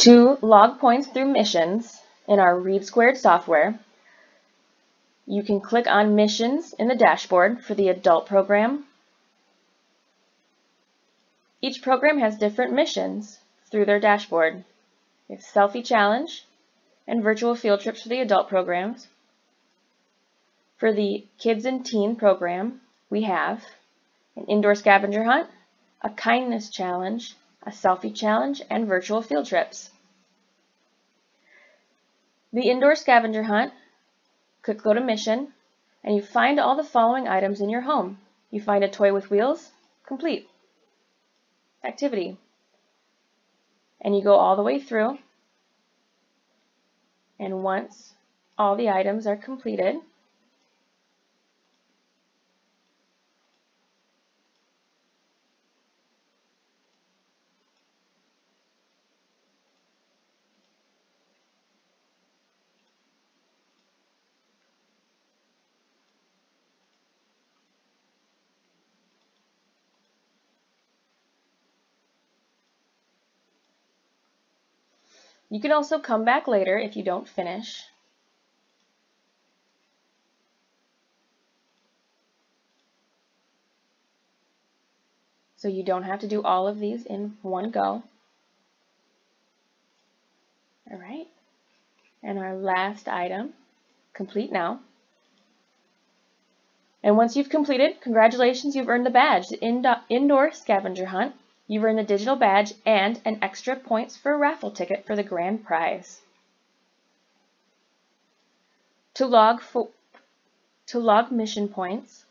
To log points through missions in our READsquared software, you can click on Missions in the dashboard for the adult program. Each program has different missions through their dashboard. We have Selfie Challenge and virtual field trips for the adult programs. For the Kids and Teen program, we have an indoor scavenger hunt, a kindness challenge, a selfie challenge, and virtual field trips. The indoor scavenger hunt, click go to mission, and you find all the following items in your home. You find a toy with wheels, complete. Activity. And you go all the way through, and once all the items are completed, You can also come back later if you don't finish. So you don't have to do all of these in one go. All right. And our last item, complete now. And once you've completed, congratulations, you've earned the badge, the Indoor Scavenger Hunt. You've earned a digital badge and an extra points for a raffle ticket for the grand prize. To log, to log mission points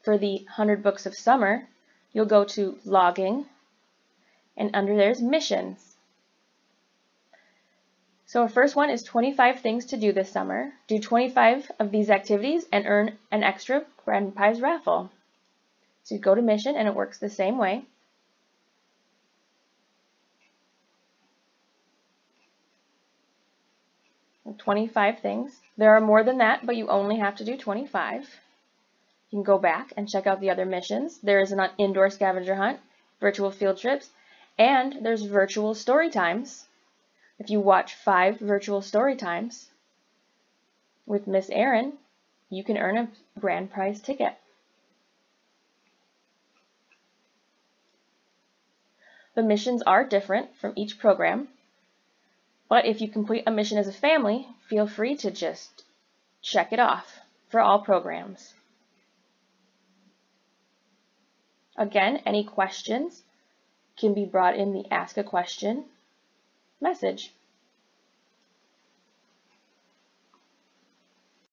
for the 100 Books of Summer, you'll go to Logging, and under there's Missions. So our first one is 25 things to do this summer. Do 25 of these activities and earn an extra grand prize raffle. So you go to Mission and it works the same way. 25 things. There are more than that, but you only have to do 25. You can go back and check out the other missions. There is an indoor scavenger hunt, virtual field trips, and there's virtual story times. If you watch five virtual story times with Miss Erin, you can earn a grand prize ticket. The missions are different from each program. But if you complete a mission as a family, feel free to just check it off for all programs. Again, any questions can be brought in the Ask a Question message.